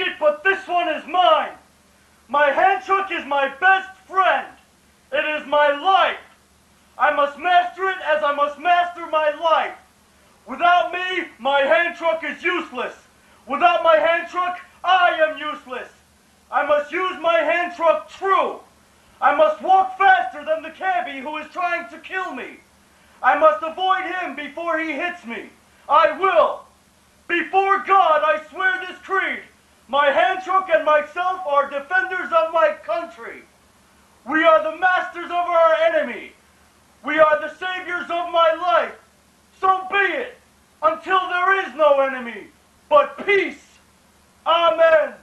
it, but this one is mine. My hand truck is my best friend. It is my life. I must master it as I must master my life. Without me, my hand truck is useless. Without my hand truck, I am useless. I must use my hand truck true. I must walk faster than the cabbie who is trying to kill me. I must avoid him before he hits me. I will. Before God, I swear this creed. My hand truck and myself are defenders of my country. We are the masters of our enemy. We are the saviors of my life. So be it until there is no enemy, but peace. Amen.